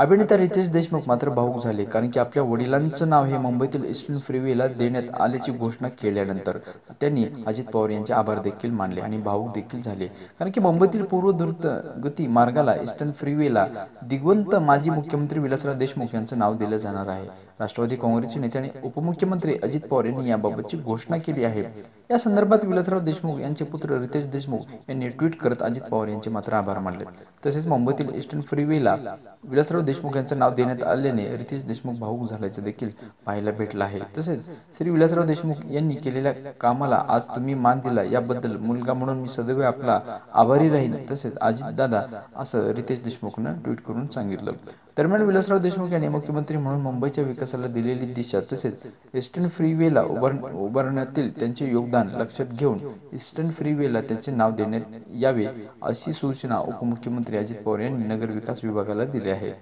अभिनेता रितेश देशमुख मात्र भाऊक झाले कारण की आपल्या वडिलांचं नाव हे मुंबईतील ईस्टर्न फ्रीवेला देण्यात आल्याची घोषणा केल्यानंतर त्यांनी अजित पवार यांचे आभार देखील मानले आणि भाऊक देखील झाले. कारण की मुंबईतील पूर्व द्रुत गती मार्गाला ईस्टर्न फ्रीवेला दिग्वंत माजी मुख्यमंत्री विलासराव देशमुख यांचं नाव दिलं जाणार आहे. राष्ट्रवादी काँग्रेसचे नेते आणि उपमुख्यमंत्री अजित पवार यांनी याबाबतची घोषणा केली आहे. या संदर्भात विलासराव देशमुख यांचे पुत्र रितेश देशमुख यांनी ट्विट करत अजित पवार यांचे मात्र आभार मानले. तसेच मुंबईतील ईस्टर्न फ्रीवेला विलासराव देशमुख यांचं नाव देण्यात आल्याने रितेश देशमुख भाऊक झाल्याचं देखील पाहायला भेटलं आहे. तसेच श्री विलासराव देशमुख यांनी केलेल्या कामाला आज तुम्ही मान दिला याबद्दल मुलगा म्हणून मी सदैव आपला आभारी राहीन. तसेच अजित दादा असं रितेश देशमुखनं ट्विट करून सांगितलं. दरम्यान विलासराव देशमुख यांनी मुख्यमंत्री म्हणून मुंबईच्या विकासाला दिलेली दिशा तसेच ईस्टर्न फ्रीवेला उभार उभारण्यातील त्यांचे योगदान लक्षात घेऊन ईस्टर्न फ्रीवेला त्यांचे नाव देण्यात यावे अशी सूचना उपमुख्यमंत्री अजित पवार यांनी नगर विकास विभागाला दिली आहे.